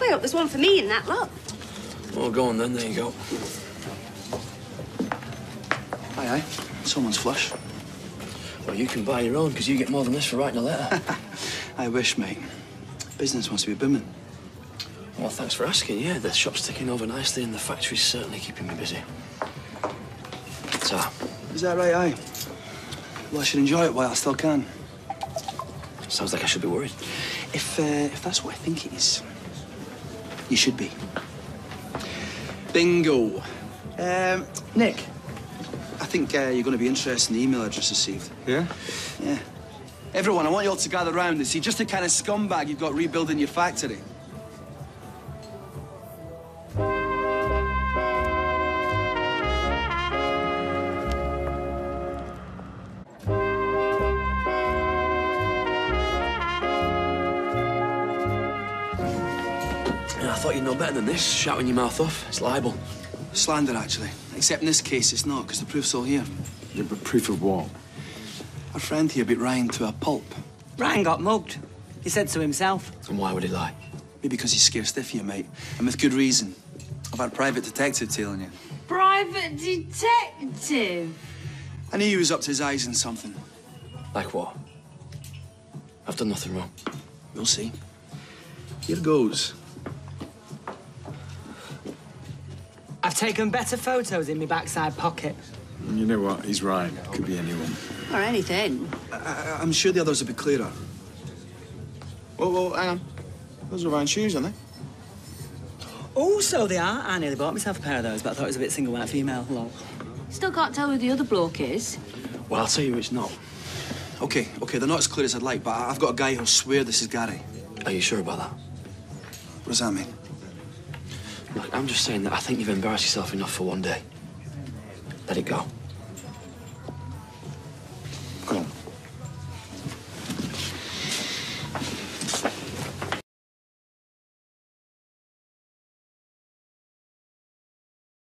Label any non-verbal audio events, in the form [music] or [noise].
Well, there's one for me in that lot. Well, go on then. There you go. Aye, aye. Someone's flush. Well, you can buy your own because you get more than this for writing a letter. [laughs] I wish, mate. Business wants to be booming. well, thanks for asking. Yeah, the shop's ticking over nicely and the factory's certainly keeping me busy. So, Is that right, aye? Well, I should enjoy it while I still can. sounds like I should be worried. If, uh, if that's what I think it is, you should be. Bingo. Um, Nick, I think uh, you're going to be interested in the email I just received. Yeah? Yeah. Everyone, I want you all to gather round and see just the kind of scumbag you've got rebuilding your factory. I thought you'd know better than this. Shouting your mouth off. It's libel. Slander, actually. Except in this case, it's not, because the proof's all here. yeah but proof of what? Our friend here beat Ryan to a pulp. Ryan got mugged. He said so himself. And why would he lie? Maybe because he's scared stiff of you, mate. And with good reason. I've had a private detective tailing you. Private detective. I knew he was up to his eyes in something. Like what? I've done nothing wrong. We'll see. Here goes. I've taken better photos in my backside pocket. You know what? He's right. Could be anyone. Or anything. I, I'm sure the others will be clearer. Whoa, whoa, hang on. Those are Ryan's shoes, aren't they? Oh, so they are. I nearly bought myself a pair of those, but I thought it was a bit single white female. Lol. Still can't tell who the other bloke is. Well, I'll tell you it's not. Okay, okay, they're not as clear as I'd like, but I've got a guy who'll swear this is Gary. Are you sure about that? What does that mean? Look, I'm just saying that I think you've embarrassed yourself enough for one day. Let it go.